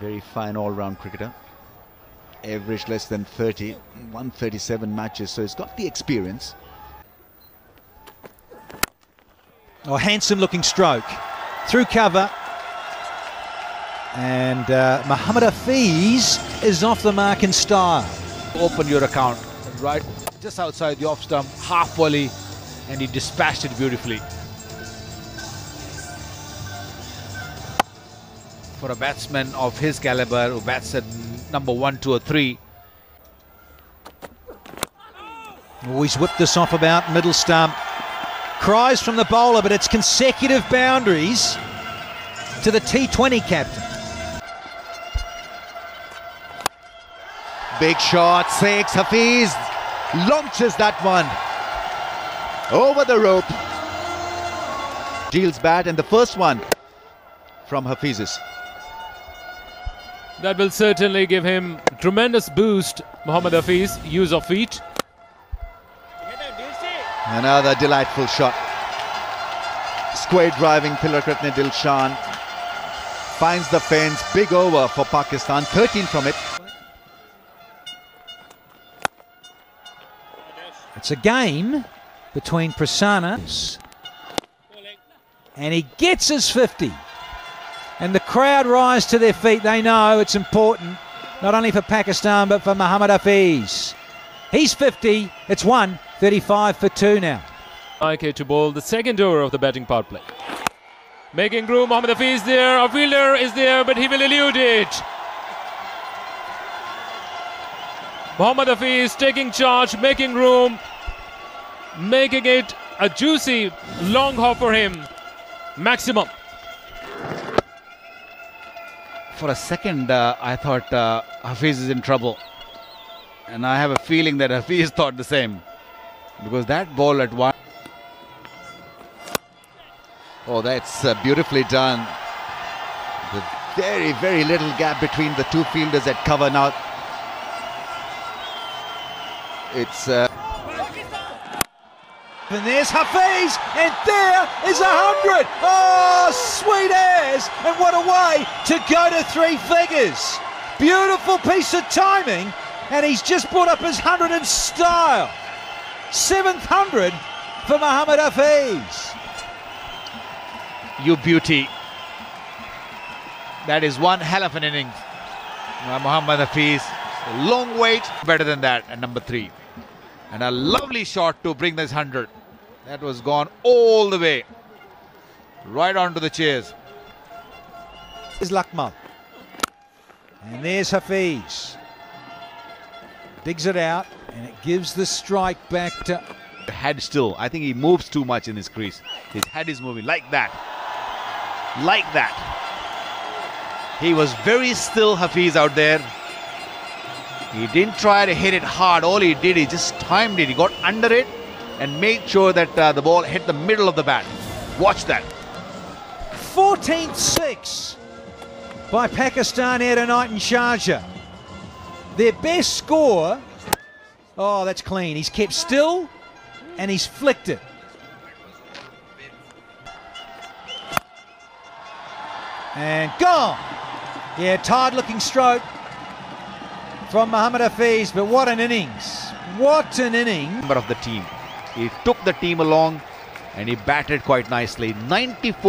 Very fine all-round cricketer. Average less than 30, 137 matches, so he's got the experience. Oh, handsome looking stroke. Through cover. And uh, Muhammad Hafeez is off the mark in style. Open your account right just outside the off stump, half volley, and he dispatched it beautifully. For a batsman of his caliber who bats at number one, two, or three, Oh, he's whipped this off about middle stump. Cries from the bowler, but it's consecutive boundaries to the T20 captain. Big shot, six. Hafeez launches that one over the rope. Gilles bat, and the first one from Hafeez's. That will certainly give him tremendous boost. Muhammad Hafeez, use of feet. Another delightful shot. Square driving Tillakaratne Dilshan finds the fence. Big over for Pakistan. 13 from it. It's a game between Prasanna and he gets his 50. And the crowd rise to their feet. They know it's important, not only for Pakistan, but for Muhammad Hafeez. He's 50. It's one. 35 for two now. IK to bowl the second over of the batting power play. Making room, Muhammad Hafeez there. A fielder is there, but he will elude it. Muhammad Hafeez taking charge, making room, making it a juicy long hop for him. Maximum. For a second, uh, I thought uh, Hafeez is in trouble. And I have a feeling that Hafeez thought the same. Because that ball at one. Oh, that's uh, beautifully done. The very, very little gap between the two fielders at cover now. It's uh, And there's Hafeez, and there is a hundred. Oh, sweet airs, and what a way to go to three figures. Beautiful piece of timing, and he's just brought up his hundred in style. Seventh hundred for Muhammad Hafeez. You beauty. That is one hell of an innings. Uh, Muhammad Hafeez. Long wait. Better than that at number three. And a lovely shot to bring this 100. That was gone all the way. Right onto the chairs. Is Lakmal. And there's Hafeez. Digs it out, and it gives the strike back to Head still. I think he moves too much in his crease. His head is moving like that. Like that. He was very still, Hafeez, out there. He didn't try to hit it hard. All he did, he just timed it. He got under it and made sure that uh, the ball hit the middle of the bat. Watch that. 14-6 by Pakistan here tonight in Sharjah. Their best score. Oh, that's clean. He's kept still and he's flicked it. And gone. Yeah, tired looking stroke from Muhammad Hafeez, but what an innings. What an inning. Member of the team. He took the team along and he batted quite nicely. 94.